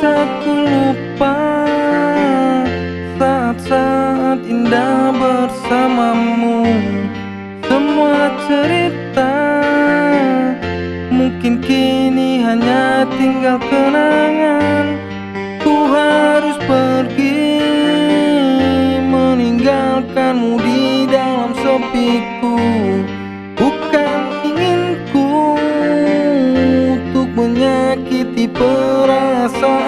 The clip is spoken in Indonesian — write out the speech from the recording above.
bisa ku lupa Saat-saat indah bersamamu. Semua cerita Mungkin kini hanya tinggal kenangan. Ku harus pergi Meninggalkanmu di dalam sepiku. Bukan inginku Untuk menyakiti perasaan